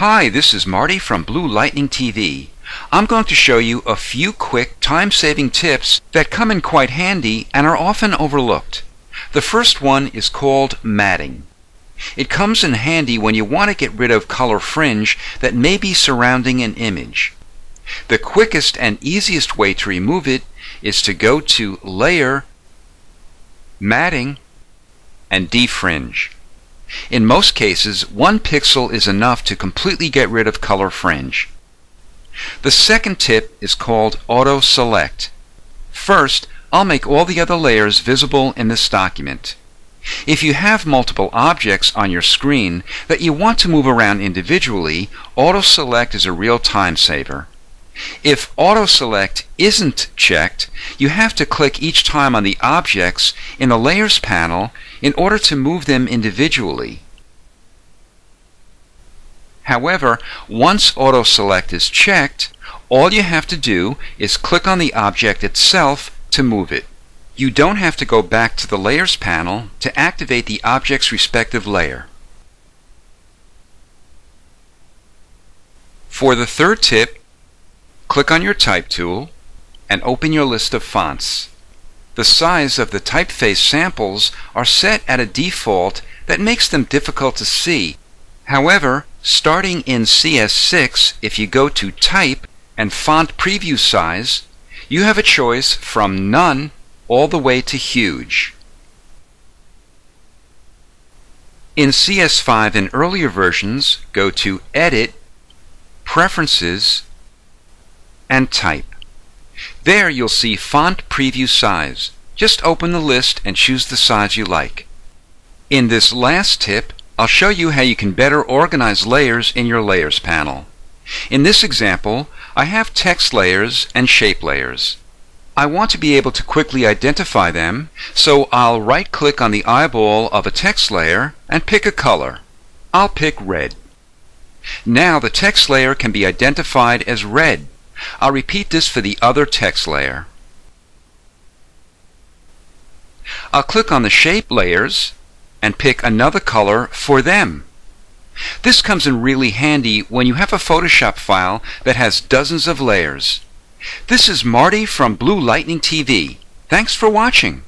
Hi, this is Marty from Blue Lightning TV. I'm going to show you a few quick time-saving tips that come in quite handy and are often overlooked. The first one is called matting. It comes in handy when you want to get rid of color fringe that may be surrounding an image. The quickest and easiest way to remove it is to go to Layer, Matting, and Defringe. In most cases, one pixel is enough to completely get rid of color fringe. The second tip is called Auto Select. First, I'll make all the other layers visible in this document. If you have multiple objects on your screen that you want to move around individually, Auto Select is a real time saver. If Auto Select isn't checked, you have to click each time on the objects in the Layers panel in order to move them individually. However, once Auto Select is checked, all you have to do is click on the object itself to move it. You don't have to go back to the Layers panel to activate the object's respective layer. For the third tip, click on your Type tool and open your list of fonts. The size of the typeface samples are set at a default that makes them difficult to see. However, starting in CS6, if you go to Type and Font Preview Size, you have a choice from None all the way to Huge. In CS5 and earlier versions, go to Edit, Preferences, and Type. There you'll see Font Preview Size. Just open the list and choose the size you like. In this last tip, I'll show you how you can better organize layers in your Layers panel. In this example, I have text layers and shape layers. I want to be able to quickly identify them, so I'll right-click on the eyeball of a text layer and pick a color. I'll pick red. Now the text layer can be identified as red. I'll repeat this for the other text layer. I'll click on the shape layers and pick another color for them. This comes in really handy when you have a Photoshop file that has dozens of layers. This is Marty from Blue Lightning TV. Thanks for watching.